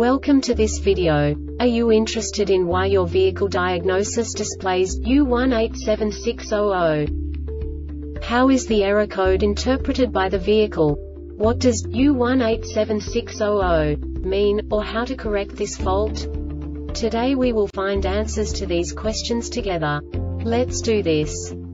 Welcome to this video. Are you interested in why your vehicle diagnosis displays U18760? How is the error code interpreted by the vehicle? What does U18760 mean, or how to correct this fault? Today we will find answers to these questions together. Let's do this.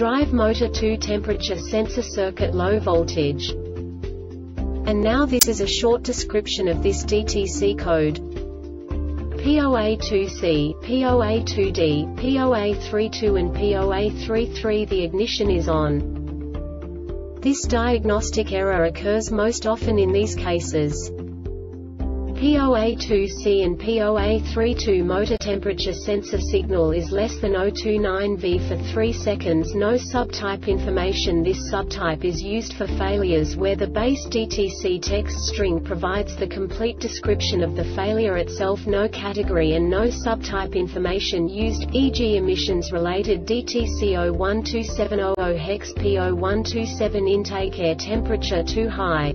Drive motor 2 temperature sensor circuit low voltage. And now this is a short description of this DTC code. P0A2C, P0A2D, P0A32 and P0A33 the ignition is on. This diagnostic error occurs most often in these cases. P0A2C and P0A32 motor temperature sensor signal is less than 029 V for 3 seconds. No subtype information. This subtype is used for failures where the base DTC text string provides the complete description of the failure itself. No category and no subtype information used, e.g. emissions related DTC 012700 hex P0127 intake air temperature too high